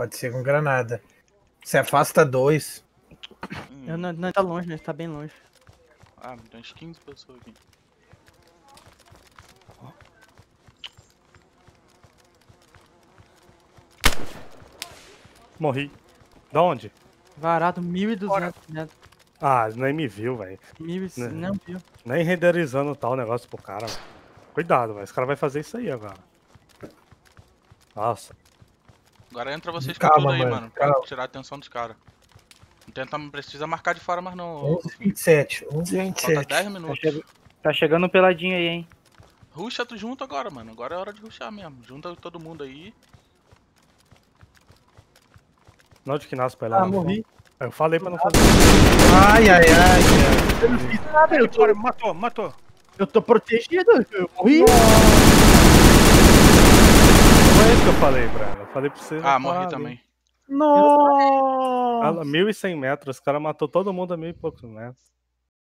Pode ser com granada. Se afasta dois. Hum. Eu não, não tá longe, né? Tá bem longe. Ah, tem umas 15 pessoas aqui. Morri. Da onde? Varado 1.200 metros. Ah, nem me viu, velho. 1.100, Né. não viu. Nem renderizando tal negócio pro cara. velho. Cuidado, velho. Esse cara vai fazer isso aí agora. Nossa. Agora entra vocês com Calma, tudo aí, mano, mano. Pra calma. tirar a atenção dos caras. Não tenta, não precisa marcar de fora mais não. 11 27. 11 Falta 27. 10 Tá, minutos. chega- tá chegando um peladinho aí, hein? Ruxa tu junto agora, mano. Agora é hora de ruxar mesmo. Junta todo mundo aí. Onde que nasce pra lá? Ah, no morri. Eu falei pra não fazer. Ai, ai, ai. Eu não fiz nada, eu tô, matou, matou. eu tô protegido. Eu morri. Eu falei, Breno. Eu falei pra você. Ah, morri falar ali. também. Ela, 1.100 metros. Os caras matou todo mundo a mil e poucos metros.